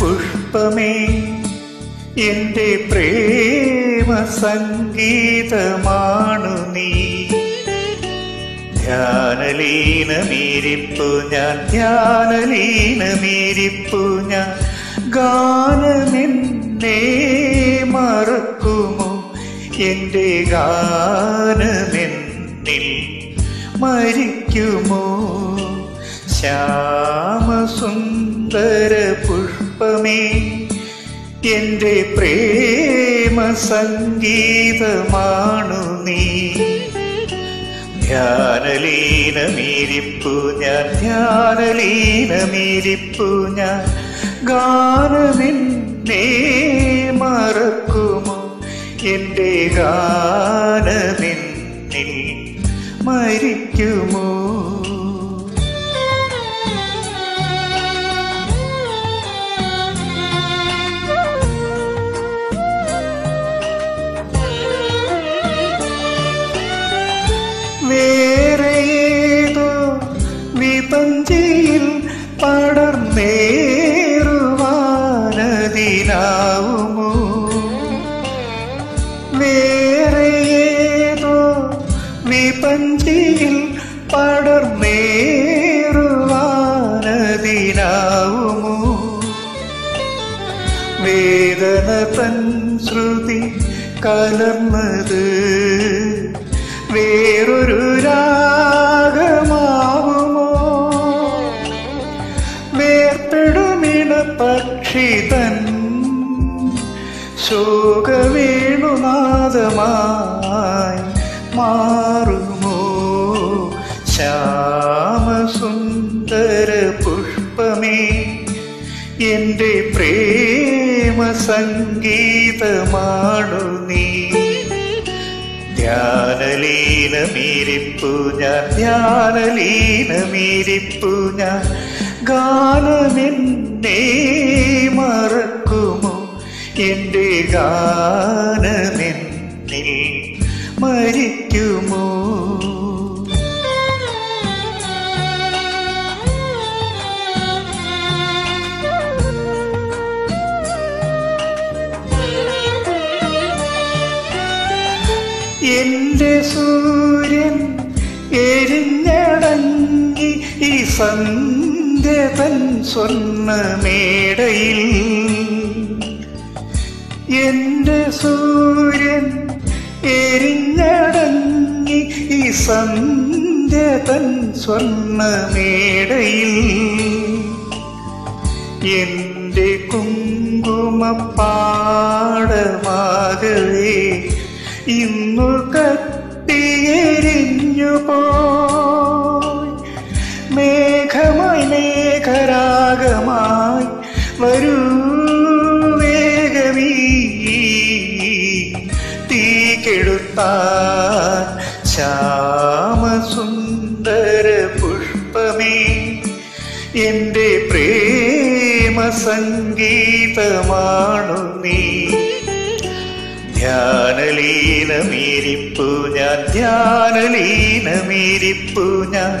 പുഷ്പമേ എന്റെ പ്രേമ സംഗീതമാണു നീ. ധ്യാനലീനമീരിപ്പു ഞാൻ ധ്യാനലീനമീരിപ്പു ഞാൻ. ഗാനമെന്നെ മറക്കുമോ? എന്റെ ഗാനമെന്നിൽ മരിക്കുമോ? ശ്യാമസുന്ദര പുഷ്പമേ എന്റെ പ്രേമ സംഗീതമാണു നീ. ധ്യാനലീനമീരിപ്പു ഞാൻ ധ്യാനലീനമീരിപ്പു ഞാൻ ഗാനമെന്നെ മറക്കുമോ? എന്റെ ഗാനമെന്നിൽ മരിക്കുമോ? തൻ ശ്രുതി കലർന്നത് വേറൊരു രാഗമാവുമോ? വേർപ്പെടുമിട പക്ഷി തൻ ശോകവേണുനാദമായി എന്റെ പ്രേമ സംഗീതമാണു നീ. ധ്യാനലീന ധ്യാനലീനമീരിപ്പു ഞാൻ ധ്യാനലീന ധ്യാനലീനമീരിപ്പു ഞാൻ. ഗാനമെന്നെ മറക്കുമോ? എന്റെ ഗാനമെന്നിൽ മരിക്കുമോ? എന്റെ സൂര്യൻ എരിഞ്ഞടങ്ങി ഈ സന്ധ്യ തൻ സ്വർണമേടയിൽ എന്റെ സൂര്യൻ എരിഞ്ഞടങ്ങി ഈ സന്ധ്യ തൻ സ്വർണമേടയിൽ എന്റെ കുങ്കുമപ്പാടമാകവേ ഇന്നു കത്തിയെരിഞ്ഞു പോയി മേഘമായി മേഘരാഗമായി വരൂ വേഗമീ തീ കെടുത്താൻ ശ്യാമസുന്ദര പുഷ്പമേ. എന്റെ പ്രേമ സംഗീതമാണു നീ. ധ്യാനലീനമീരിപ്പു ഞാൻ ധ്യാനലീനമീരിപ്പു ഞാൻ.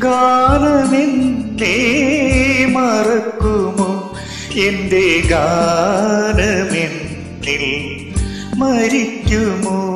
ഗാനമെന്നെ മറക്കുമോ? എന്റെ ഗാനമെന്നിൽ മരിക്കുമോ?